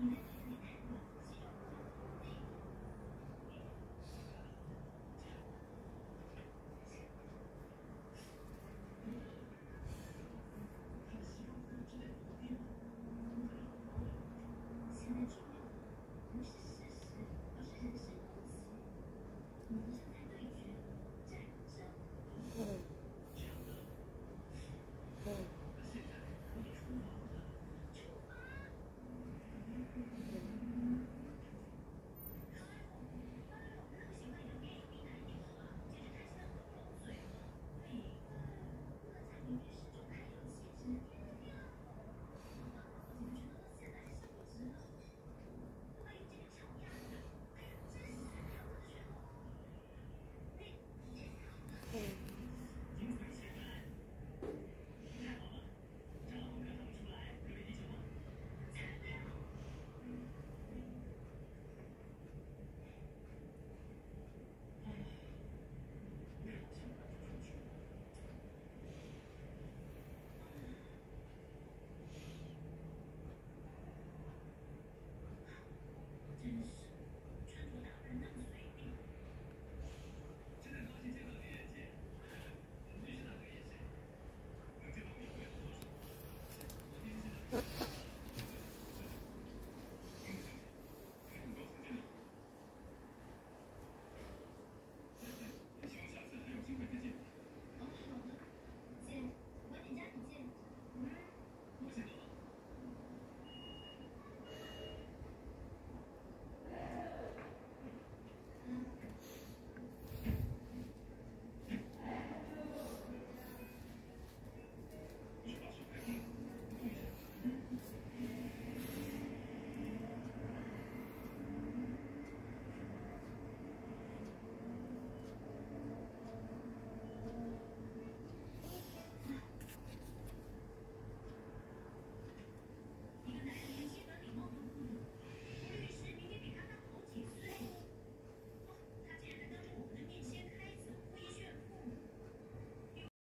真是。